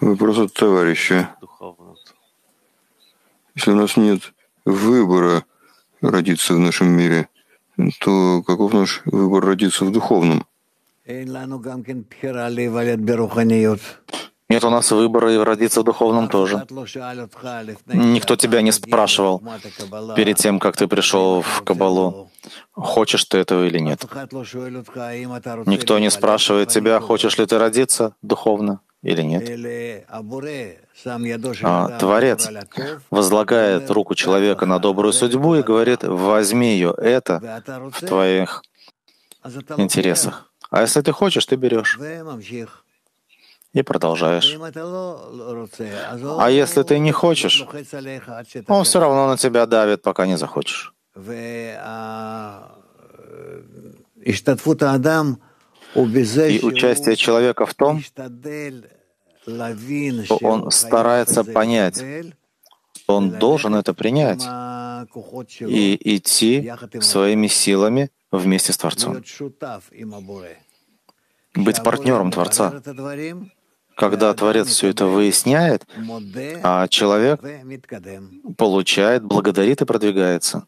Вопрос от товарища. Если у нас нет выбора родиться в нашем мире, то каков наш выбор родиться в духовном? Нет у нас выбора и родиться в духовном тоже. Никто тебя не спрашивал перед тем, как ты пришел в Кабалу, хочешь ты этого или нет. Никто не спрашивает тебя, хочешь ли ты родиться духовно или нет. А Творец возлагает руку человека на добрую судьбу и говорит, возьми ее, это в твоих интересах. А если ты хочешь, ты берешь и продолжаешь. А если ты не хочешь, он все равно на тебя давит, пока не захочешь. И участие человека в том, что он старается понять, что он должен это принять и идти своими силами вместе с Творцом. Быть партнером Творца. Когда Творец все это выясняет, а человек получает, благодарит и продвигается.